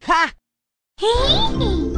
哈，嘿嘿。